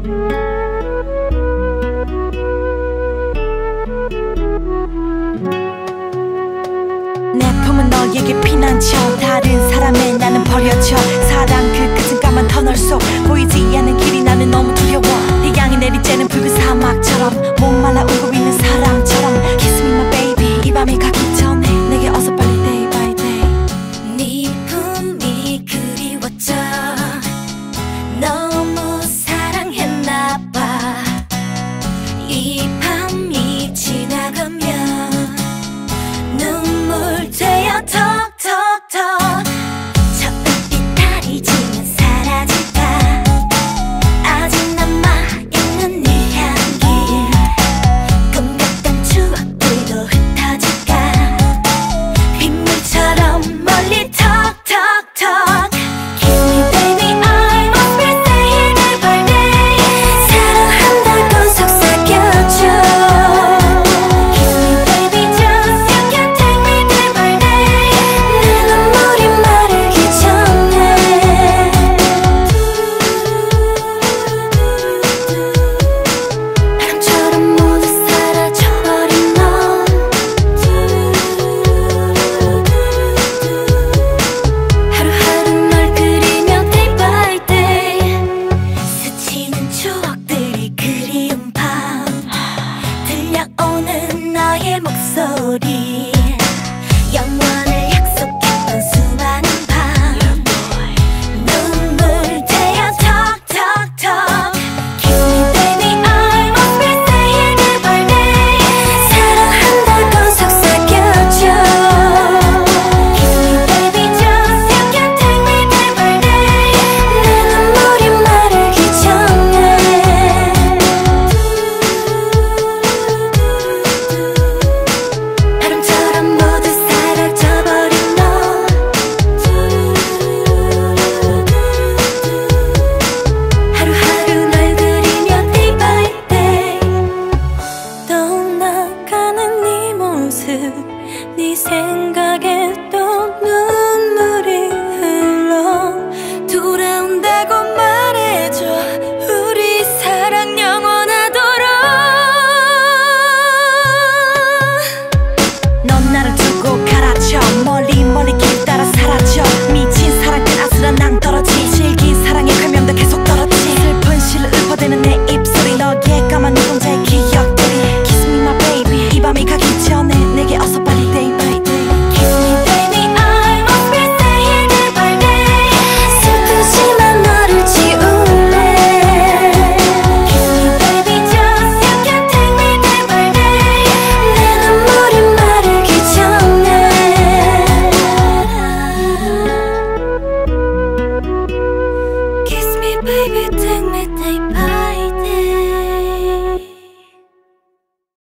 내 품은 너에게 피난처 다른 사람의 나는 너의 목소리 모습 네 생각에 또 눈물이 흘러 돌아온다. baby, take me, take.